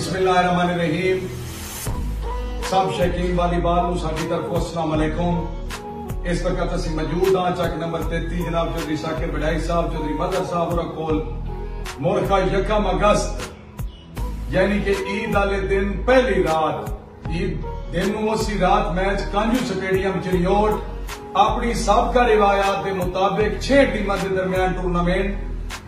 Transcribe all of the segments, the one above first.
बिस्मिल्लाहिर्रहमानिर्रहीम। सब शकीन वालीबाल साडी तरफों अस्सलाम वालेकुम इस वक्त असि मौजूद हाँ चक नंबर 33 जनाब चौधरी साकिर बढ़ाई साहब, चौधरी मदर साहब और कोल मोरखा यकम अगस्त। यानी कि ईद वाले दिन, पहली रात। ईद दिन उसी रात मैच कांजू स्टेडियम चिड़ियोट अपनी सबका रिवायात के मुताबिक छह टीम के दरमियान टूर्नामेंट।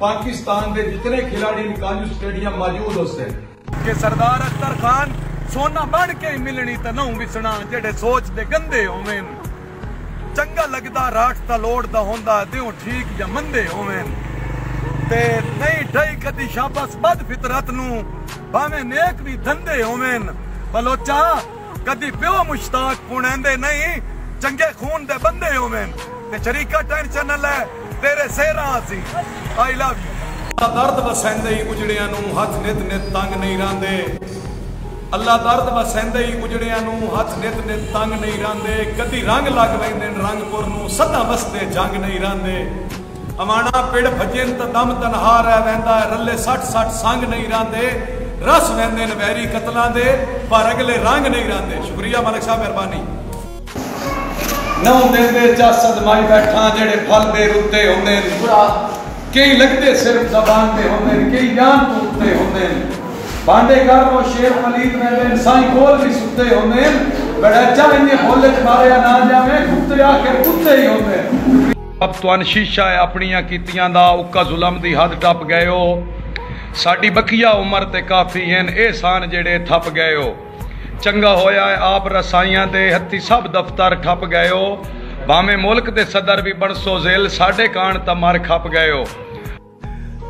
पाकिस्तान के जितने खिलाड़ी कांजू स्टेडियम मौजूद होते हैं ਕਿ ਸਰਦਾਰ ਅਖਤਰ ਖਾਨ ਸੋਨਾ ਬਣ ਕੇ ਮਿਲਣੀ ਤਾਂ ਨਹੁੰ ਵਿਸਣਾ ਜਿਹੜੇ ਸੋਚ ਦੇ ਗੰਦੇ ਹੋਵੇਂ। ਚੰਗਾ ਲੱਗਦਾ ਰਾਠ ਤਾਂ ਲੋੜਦਾ ਹੁੰਦਾ, ਦਿਓ ਠੀਕ ਜਾਂ ਮੰਦੇ ਹੋਵੇਂ। ਤੇ ਨਹੀਂ ਢਈ ਕਦੀ ਸ਼ਾਬਾਸ਼ ਬਦ ਫਿਤਰਤ ਨੂੰ, ਭਾਵੇਂ ਨੇਕ ਵੀ ਧੰਦੇ ਹੋਵੇਂ। ਬਲੋਚਾ, ਕਦੀ ਪਿਓ ਮੁਸ਼ਤਾਕ ਪੁਣਾਂਦੇ ਨਹੀਂ, ਚੰਗੇ ਖੂਨ ਦੇ ਬੰਦੇ ਹੋਵੇਂ। ਤੇ ਸ਼ਰੀਕਾ ਟੈਨਸ਼ਨ ਲੈ, ਤੇਰੇ ਸੇਰਾ ਸੀ ਆਈ ਲਵ ਯੂ ਦਰਦ ਵਸੈਂਦੇ ਹੀ ਉਜੜਿਆਂ ਨੂੰ ਹੱਥ ਨਿਤ ਨਿਤ ਤੰਗ ਨਹੀਂ ਰਾਂਦੇ ਅੱਲਾ ਦਰਦ ਵਸੈਂਦੇ ਹੀ ਉਜੜਿਆਂ ਨੂੰ ਹੱਥ ਨਿਤ ਨਿਤ ਤੰਗ ਨਹੀਂ ਰਾਂਦੇ ਕਦੀ ਰੰਗ ਲੱਗ ਵੈਂਦੇ ਰੰਗਪੁਰ ਨੂੰ ਸਦਾ ਵਸਦੇ ਜੰਗ ਨਹੀਂ ਰਾਂਦੇ ਅਮਾਣਾ ਪਿੜ ਭਜਨ ਤਾਂ ਦਮ ਤਨਹਾ ਰਹਿ ਵੈਂਦਾ ਰੱਲੇ 60 60 ਸੰਗ ਨਹੀਂ ਰਾਂਦੇ ਰਸ ਵੈਂਦੇ ਨੇ ਵੈਰੀ ਕਤਲਾਂ ਦੇ, ਪਰ ਅਗਲੇ ਰੰਗ ਨਹੀਂ ਰਾਂਦੇ ਸ਼ੁਕਰੀਆ ਮਲਕ ਸਾਹਿਬ, ਮਿਹਰਬਾਨੀ। ਨੌ ਦਿਨ ਦੇ ਚਾਸਦ ਮਾਈ ਬੈਠਾ, ਜਿਹੜੇ ਫਲ ਦੇ ਰੁੱਤੇ ਹੁੰਦੇ ਨੇ। ਕਈ ਲੱਗਦੇ ਸਿਰਫ ਜ਼ਬਾਨ ਤੇ ਹੁੰਦੇ ਨੇ, ਕਈ ਜਾਨ ਤੋਂ ਹੁੰਦੇ ਨੇ। ਬਾਂਡੇ ਕਰ ਉਹ ਸ਼ੇਰ ਪਲੀਤ ਨੇ ਸਾਈ ਕੋਲ ਵੀ ਸੁੱਤੇ ਹੁੰਦੇ ਨੇ। ਬੜਾ ਚਾਹੀਏ ਭੋਲੇ ਚ ਮਾਰਿਆ ਨਾ ਜਾਵੇ, ਕੁੱਤੇ ਆਖਿਰ ਕੁੱਤੇ ਹੀ ਹੁੰਦੇ ਅਬ ਤੁਹਾਨੂੰ ਸ਼ੀਸ਼ਾ ਆਪਣੀਆਂ ਕੀਤੀਆਂ ਦਾ, ਉੱਕਾ ਜ਼ੁਲਮ ਦੀ ਹੱਦ ਟੱਪ ਗਏ ਹੋ। ਸਾਡੀ ਬਕੀਆ ਉਮਰ ਤੇ ਕਾਫੀ ਹਨ, ਇਹ ਸਾਨ ਜਿਹੜੇ ਥੱਪ ਗਏ ਹੋ। ਚੰਗਾ ਹੋਇਆ ਆਪ ਰਸਾਈਆਂ ਦੇ ਹੱਥੀ ਸਭ ਦਫ਼ਤਰ ਠੱਪ ਗਏ ਹੋ। ਭਾਵੇਂ ਮੁਲਕ ਦੇ ਸਦਰ ਵੀ ਬਣਸੋ ਜ਼ੇਲ, ਸਾਡੇ ਕਾਣ ਤਾਂ ਮਰ ਖੱਪ ਗਏ ਹੋ।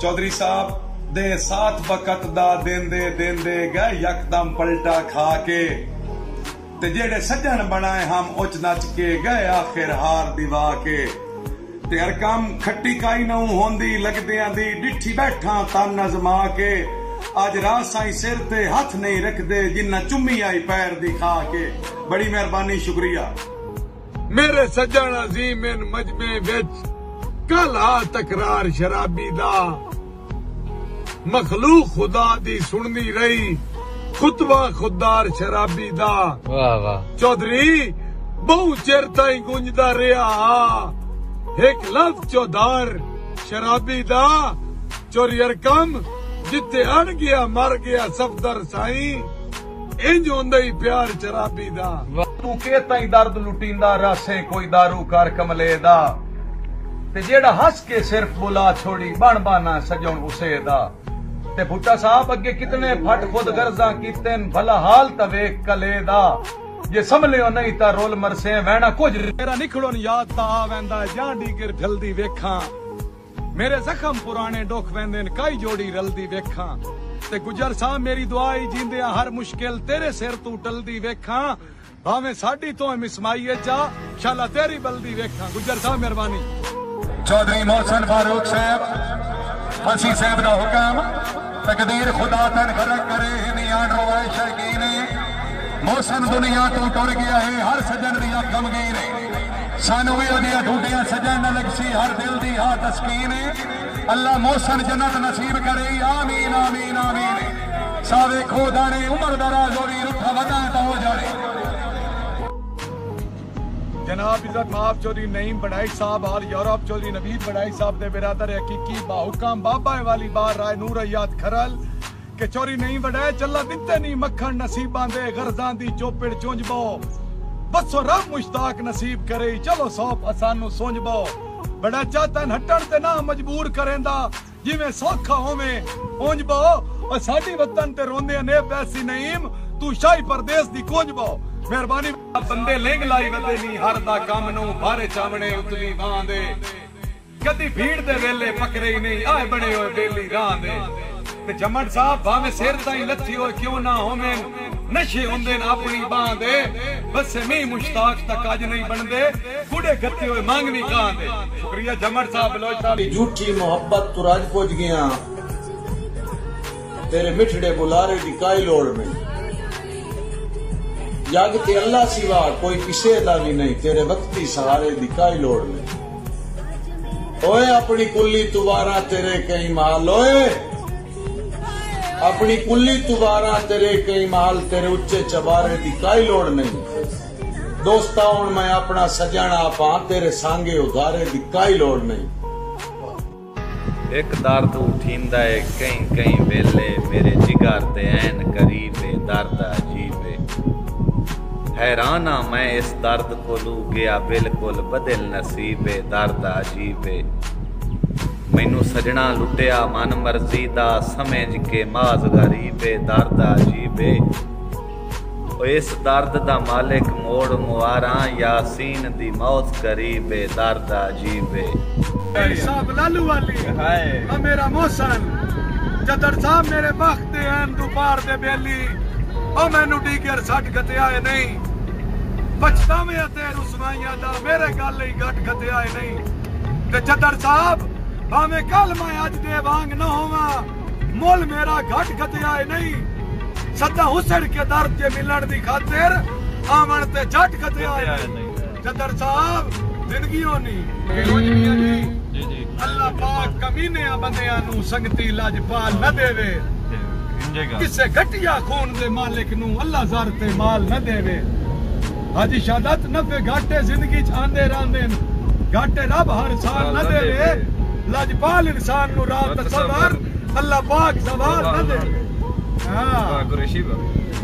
ਚੌਧਰੀ ਸਾਹਿਬ ਦੇ ਸਾਥ ਵਕਤ ਦਾ ਦਿੰਦੇ ਦਿੰਦੇ ਗਏ, ਯਕਦਮ ਪਲਟਾ ਖਾ ਕੇ। ਤੇ ਜਿਹੜੇ ਸੱਜਣ ਬਣਾਏ ਹਮ, ਉੱਚ ਨੱਚ ਕੇ ਗਏ, ਆਖਿਰ ਹਾਰ ਦਿਵਾ ਕੇ। ਤੇ ਅਰਕਮ ਖੱਟੀ ਕਾਈ ਨਾ ਹੁੰਦੀ, ਲੱਗਦਿਆਂ ਦੀ ਡਿੱਠੀ ਬੈਠਾ ਤਨ ਅਜ਼ਮਾ ਕੇ। ਅੱਜ ਰਾਤ ਸਾਈ ਸਿਰ ਤੇ ਹੱਥ ਨਹੀਂ ਰੱਖਦੇ, ਜਿੰਨਾ ਚੁੰਮੀ ਆਈ ਪੈਰ ਦੀ ਖਾ ਕੇ। ਬੜੀ ਮਿਹਰਬਾਨੀ, ਸ਼ੁਕਰੀਆ। ਮੇਰੇ ਸੱਜਣ ਅਜ਼ੀਮਨ ਮਜਮੇ ਵਿੱਚ ਕਲਾ ਤਕਰਾਰ ਸ਼ਰਾਬੀ ਦਾ। ਮਖਲੂਕ ਖੁਦਾ ਦੀ ਸੁਣਦੀ ਰਹੀ ਖੁਤਬਾ ਖੁਦਾਰ ਸ਼ਰਾਬੀ ਦਾ। ਵਾਹ ਵਾਹ। ਚੌਧਰੀ ਬਹੁ ਚਿਰ ਤਾਈਂ ਗੁੰਜਦਾ ਰਿਹਾ। ਇੱਕ ਲਫ਼ਜ਼ ਚੌਧਾਰ ਸ਼ਰਾਬੀ ਦਾ ਚੋਰੀ ਅਰਕਮ ਜਿੱਥੇ ਅੜ ਗਿਆ ਮਰ ਗਿਆ ਸਫਦਰ ਸਾਈ। ਇੰਜ ਹੁੰਦਾ ਹੀ ਪਿਆਰ ਸ਼ਰਾਬੀ ਦਾ। ਤੂੰ ਕੇ ਤਾਈਂ ਦਰਦ ਲੁਟੀਂਦਾ ਰਾਸੇ ਕੋਈ दारू ਕਰ ਕਮਲੇ ਦਾ। ਤੇ ਜਿਹੜਾ ਹੱਸ ਕੇ ਸਿਰਫ ਬੁਲਾ ਛੋੜੀ ਬਣ ਬਾਨਾ ਸਜਣ ਉਸੇ ਦਾ। ਤੇ ਭੁੱਟਾ ਸਾਹਿਬ ਅੱਗੇ ਕਿਤਨੇ ਫਟ ਖੁਦ ਗਰਜ਼ਾਂ ਕੀਤਨ, ਭਲਾ ਹਾਲ ਤਾਂ ਕਲੇ ਦਾ। ਜੇ ਸੰਭਲਿਓ ਨਹੀਂ ਤਾਂ ਰੋਲ ਮਰਸੇ ਵਹਿਣਾ। ਕੁਝ ਮੇਰਾ ਨਿਖੜੋਂ ਯਾਦ ਤਾਂ ਆ ਵੈਂਦਾ ਜਾਂ ਡੀਗਰ ਫਿਲਦੀ ਵੇਖਾਂ। ਮੇਰੇ ਜ਼ਖਮ ਪੁਰਾਣੇ ਡੁੱਖ ਵੈਂਦੇ ਨੇ ਕਾਈ ਜੋੜੀ ਰਲਦੀ ਵੇਖਾਂ। ਤੇ ਗੁਜਰ ਸਾਹਿਬ ਮੇਰੀ ਦੁਆ ਹੀ ਜਿੰਦਿਆਂ, ਹਰ ਮੁਸ਼ਕਿਲ ਤੇਰੇ ਸਿਰ ਤੂੰ ਟਲਦੀ ਵੇਖਾਂ। ਭਾਵੇਂ ਸਾਡੀ ਤੋਂ ਮਿਸਮਾਈਏ ਚਾ ਸ਼ਾਲਾ ਤੇਰੀ ਬਲਦੀ ਵੇਖਾਂ। ਗੁਜਰ ਸਾਹਿਬ ਮਿਹਰਬਾਨੀ। ਚੌਧਰੀ ਮੋਹਸਨ ਫਾਰੂਕ ਸਾਹਿਬ ਮਸੀ ਸਾਹਿਬ ਦਾ ਹੁਕਮ। ਤਕਦੀਰ ਖੁਦਾ ਤਨ ਖਰਕ ਕਰੇ ਨਿਆਣ ਰਵਾਇ ਸ਼ਰਕੀਨ ਮੋਹਸਨ ਦੁਨੀਆ ਤੋਂ ਟੁਰ ਗਿਆ ਹੈ ਹਰ ਸੱਜਣ ਦੀ ਅੱਖ ਗਮਗੀਨ ਸਾਨੂੰ ਵੀ ਉਹਦੀਆਂ ਢੂਡੀਆਂ ਸਜਣ ਨਾ ਲਗਸੀ ਹਰ ਦਿਲ ਦੀ ਹਾ ਤਸਕੀਨ ਅੱਲਾ ਮੋਹਸਨ ਜੰਨਤ ਨਸੀਬ ਕਰੇ ਆਮੀਨ ਆਮੀਨ ਆਮੀਨ ਸਾਵੇ ਖੋਦਾਣੇ ਉਮਰ ਦਰਾਜ਼ ਹੋਵੀ ਰੁੱਠਾ ਵਦਾ ਤਾਂ ਹੋ ਜਨਾਬ ਇਜ਼ਤ ਮਾਫ ਚੌਧਰੀ ਨਈਮ ਬੜਾਈ ਸਾਹਿਬ, ਹਾਲ ਯੂਰਪ ਚੌਧਰੀ ਨਵੀਦ ਬੜਾਈ ਸਾਹਿਬ ਦੇ ਬਿਰਾਦਰ ਹਕੀਕੀ ਬਾਹੁਕਾਮ ਬਾਬਾ ਵਾਲੀ ਬਾਰ, ਰਾਏ ਨੂਰ ਯਾਦ ਖਰਲ, ਕਿ ਚੋਰੀ ਨਹੀਂ ਵੜਾਇ ਚੱਲਾ ਦਿੱਤੇ ਨਹੀਂ ਮੱਖਣ, ਨਸੀਬਾਂ ਦੇ ਗਰਜ਼ਾਂ ਦੀ ਚੋਪੜ ਚੁੰਝਬੋ ਬਸੋ ਰੱਬ ਮੁਸ਼ਤਾਕ ਨਸੀਬ ਕਰੇ, ਚਲੋ ਸੌਪ ਅਸਾਨੂੰ ਸੁੰਝਬੋ ਬੜਾ ਚਾਤਨ ਹਟਣ ਤੇ ਨਾ ਮਜਬੂਰ ਕਰੇਂਦਾ, ਜਿਵੇਂ ਸੌਖਾ ਹੋਵੇਂ ਉੰਝਬੋ ਉਹ ਸਾਡੀ ਵਤਨ ਤੇ ਰੋਂਦੇ ਨੇ ਪੈਸੀ ਨਈਮ ਤੂੰ ਸ਼ਾਹੀ ਪਰਦੇਸ ਦੀ ਕੋਝ ਬਾਓ ਮਿਹਰਬਾਨੀ। ਬੰਦੇ ਲਿੰਗ ਲਾਈ ਬੰਦੇ ਨਹੀਂ ਹਰ ਦਾ ਕੰਮ ਨੂੰ ਬਾਹਰੇ ਚਾਵਣੇ ਉਤਲੀ ਬਾਹ ਦੇ। ਕਦੀ ਭੀੜ ਦੇ ਵੇਲੇ ਪਕੜੇ ਹੀ ਨਹੀਂ ਆਏ ਬਣੇ ਹੋਏ ਬੇਲੀ ਰਾਹ ਦੇ। ਤੇ ਜੰਮਣ ਸਾਹਿਬ ਭਾਵੇਂ ਸਿਰ ਤਾਂ ਹੀ ਲੱਥੀ ਹੋਏ ਕਿਉਂ ਨਾ ਹੋਵੇਂ ਨਸ਼ੇ ਹੁੰਦੇ ਨਾ ਆਪਣੀ ਬਾਹ ਦੇ। ਬਸ ਮੀ ਮੁਸ਼ਤਾਕ ਤੱਕ ਅੱਜ ਨਹੀਂ ਬਣਦੇ ਕੁੜੇ ਗੱਤੇ ਹੋਏ ਮੰਗ ਵੀ ਕਾਂ ਸ਼ੁਕਰੀਆ ਜੰਮਣ ਸਾਹਿਬ ਲੋਜ ਸਾਹਿਬ ਝੂਠੀ ਮੁਹੱਬਤ ਤੁਰਾਜ ਪਹੁੰਚ ਗਿਆ ਤੇਰੇ ਮਿੱਠੜੇ ਬੁਲਾਰੇ ਦੀ ਕਾਈ ਲੋੜ ਮੇਂ जग ते अल्लाह सिवा कोई किसे का भी नहीं तेरे वक्ती सहारे की लोड़ नहीं ओए अपनी कुल्ली तुबारा तेरे कई माल ओए अपनी कुल्ली तुबारा तेरे कई माल तेरे उच्चे चबारे की लोड़ नहीं दोस्ता हूँ मैं अपना सजन आप तेरे सांगे उधारे की लोड़ नहीं एक दर्द तू उठींदा है कहीं कहीं वेले मेरे जिगर ते ऐन करीब दर्द अजीब ਹੈਰਾਨਾ ਮੈਂ ਇਸ ਦਰਦ ਕੋਲੂ ਗਿਆ ਬਿਲਕੁਲ ਬਦਲ ਨਸੀਬੇ ਦਰਦ ਅਜੀਬੇ ਮੈਨੂੰ ਸਜਣਾ ਲੁੱਟਿਆ ਮਨ ਮਰਜ਼ੀ ਦਾ ਸਮਝ ਕੇ ਮਾਜ਼ ਗਰੀਬੇ ਦਰਦ ਅਜੀਬੇ ਓ ਇਸ ਦਰਦ ਦਾ ਮਾਲਿਕ ਮੋੜ ਮੁਆਰਾਂ ਯਾਸੀਨ ਦੀ ਮੌਤ ਕਰੀਬੇ ਦਰਦ ਅਜੀਬੇ ਸਾਬ ਲਾਲੂ ਵਾਲੀ। ਹਾਏ। ਆ ਮੇਰਾ ਮੋਹਸਨ। ਜਦਰ ਸਾਹਿਬ ਮੇਰੇ ਬਖਤ ਦੇ ਐਨ ਦੁਪਾਰ ਦੇ ਬੇਲੀ। ਉਹ ਮੈਨੂੰ ਡੀਗਰ ਸੱਟ ਖਤਿਆਏ ਨਹੀਂ। ਪਛਤਾਵੇਂ ਤੇ ਰੁਸਵਾਈਆਂ ਦਾ ਮੇਰੇ ਗੱਲ ਲਈ ਘਟ ਖਤਿਆਏ ਨਹੀਂ। ਤੇ ਜਦਰ ਸਾਹਿਬ ਭਾਵੇਂ ਕੱਲ ਮੈਂ ਅੱਜ ਦੇ ਵਾਂਗ ਨਾ ਹੋਵਾਂ ਮੁੱਲ ਮੇਰਾ ਘਟ ਖਤਿਆਏ ਨਹੀਂ। ਸਦਾ ਹੁਸੜ ਕੇ ਦਰ ਤੇ ਮਿਲਣ ਦੀ ਖਾਤਰ ਆਵਣ ਤੇ ਝਟ ਖਤਿਆਏ ਨਹੀਂ। ਜਦਰ ਸਾਹਿਬ ਜ਼ਿੰਦਗੀ ਹੋਣੀ ਜੀ ਜੀ। ਅੱਲਾਹ ਪਾਕ ਕਮੀਨਿਆਂ ਬੰਦਿਆਂ ਨੂੰ ਸੰਗਤੀ ਲਜਪਾਲ ਨਾ ਦੇਵੇ। ਕਿਸੇ ਘਟਿਆ ਖੂਨ ਦੇ ਮਾਲਿਕ ਨੂੰ ਅੱਲਾਹ ਜ਼ਰ ਤੇ ਮਾਲ ਨਾ ਦੇਵੇ। ਹਾਜੀ ਸ਼ਹਾਦਤ ਨਫੇ ਘਾਟੇ ਜ਼ਿੰਦਗੀ ਚ ਆਂਦੇ ਰਹਿੰਦੇ ਨੇ ਘਾਟੇ ਰੱਬ ਹਰ ਸਾਲ ਨਾ ਦੇਵੇ ਲਜਪਾਲ ਇਨਸਾਨ ਨੂੰ ਰਾਤ ਸਬਰ ਅੱਲਾਹ ਪਾਕ ਜ਼ਵਾਲ ਨਾ ਦੇਵੇ ਹਾਂ ਕੁਰੇਸ਼ੀ ਬਾ